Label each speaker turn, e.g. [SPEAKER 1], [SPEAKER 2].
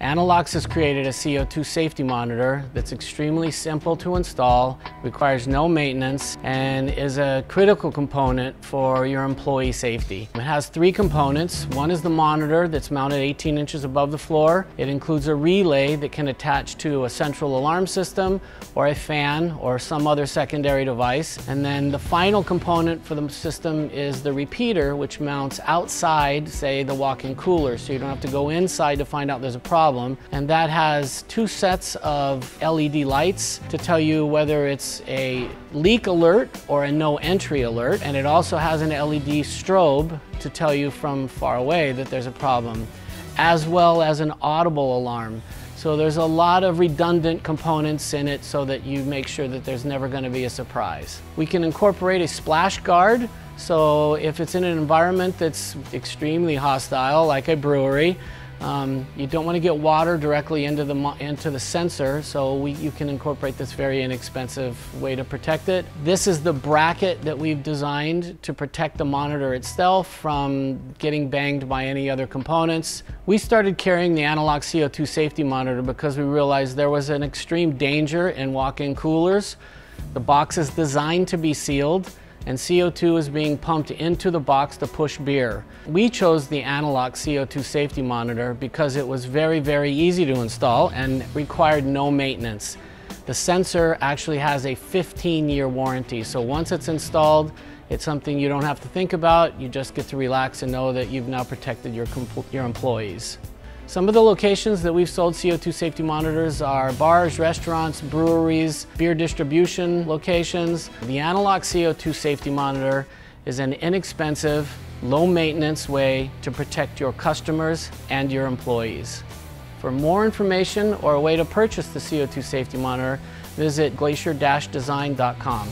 [SPEAKER 1] Analox has created a CO2 safety monitor that's extremely simple to install, requires no maintenance, and is a critical component for your employee safety. It has three components. One is the monitor that's mounted 18 inches above the floor. It includes a relay that can attach to a central alarm system or a fan or some other secondary device. And then the final component for the system is the repeater, which mounts outside, say, the walk-in cooler, so you don't have to go inside to find out there's a problem problem, and that has two sets of LED lights to tell you whether it's a leak alert or a no entry alert, and it also has an LED strobe to tell you from far away that there's a problem, as well as an audible alarm. So there's a lot of redundant components in it so that you make sure that there's never going to be a surprise. We can incorporate a splash guard so if it's in an environment that's extremely hostile, like a brewery, um, you don't want to get water directly into the, into the sensor, so we, you can incorporate this very inexpensive way to protect it. This is the bracket that we've designed to protect the monitor itself from getting banged by any other components. We started carrying the Analox CO2 safety monitor because we realized there was an extreme danger in walk-in coolers. The box is designed to be sealed and CO2 is being pumped into the box to push beer. We chose the Analox CO2 safety monitor because it was very, very easy to install and required no maintenance. The sensor actually has a 15-year warranty, so once it's installed, it's something you don't have to think about, you just get to relax and know that you've now protected your, your employees. Some of the locations that we've sold CO2 safety monitors are bars, restaurants, breweries, beer distribution locations. The Analox CO2 safety monitor is an inexpensive, low maintenance way to protect your customers and your employees. For more information or a way to purchase the CO2 safety monitor, visit glacier-design.com.